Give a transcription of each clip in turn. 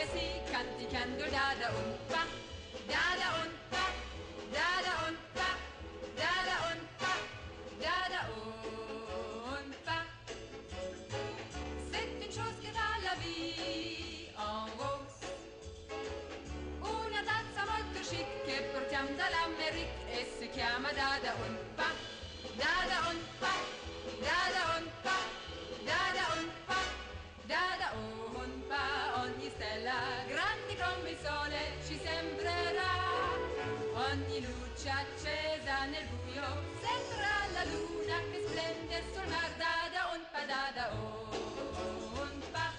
Come si canticando da da un fa, da da un fa, da da un fa, da da un fa, da da un fa. C'est en rose. Oh, oh. Una danza molto chic che portiamo dall'America e si chiama da da un fa, da da un fa, da. Ogni luce accesa nel buio. Sembrerà la luna che splende sul mar, Dada un pa, Dada un pa.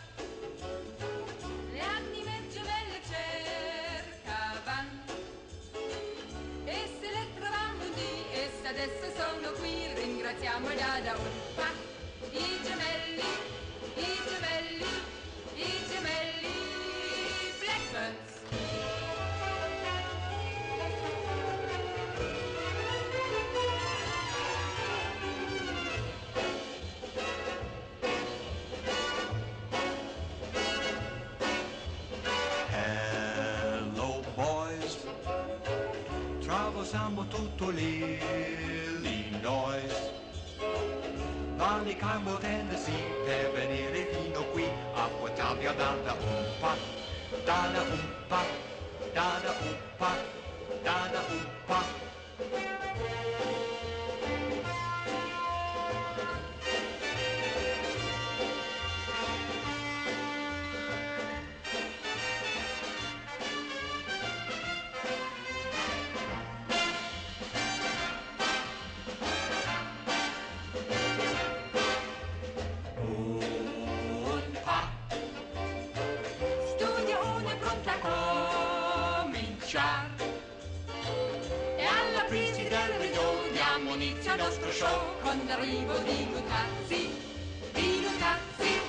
Le anime gemelle cercavan. E se le trovammo lì e se adesso sono qui ringraziamo Dada un pa. I gemelli, i gemelli, i gemelli traversiamo tutto l'Illinois, valicando Tennessee per venire fino qui a portarvi a dada un pa, dada un pa, dada lasciar E alla crisi del ridò diamo inizio al nostro show con l'arrivo di Luttazzi, di Luttazzi